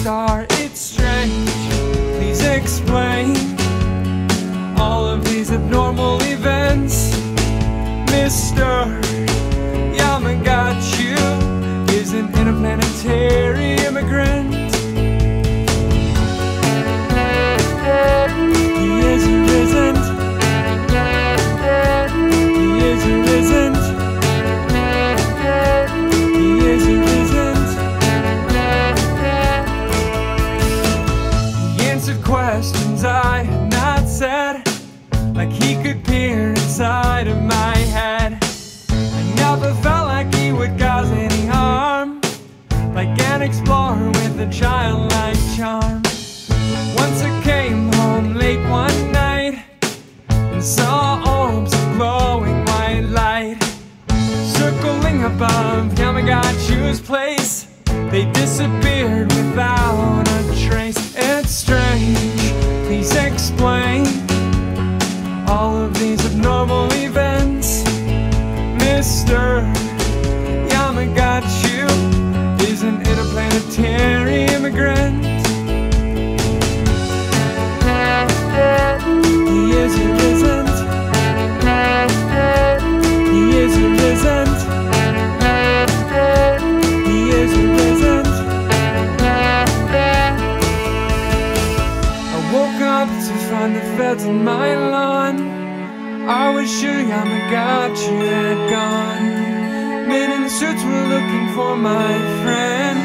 star. Questions I had not said, like he could peer inside of my head. I never felt like he would cause any harm, like an explorer with a childlike charm. Once I came home late one night and saw orbs of glowing white light circling above Yamagachu's place. They disappeared without of abnormal events, Mister Yamagachu is an interplanetary immigrant. He is. He is. He is. I woke up to find the feds on my lawn. I was sure Yamagachu had gone. Men in suits were looking for my friend.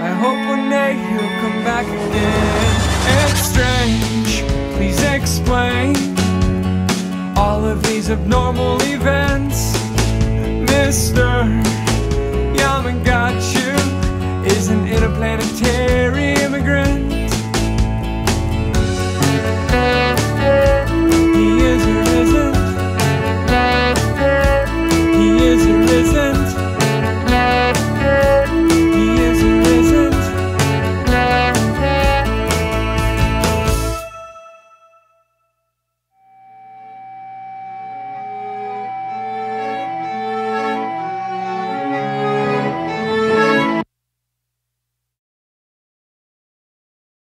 I hope one day he'll come back again. It's strange, please explain all of these abnormal events. Mr. Interplanetary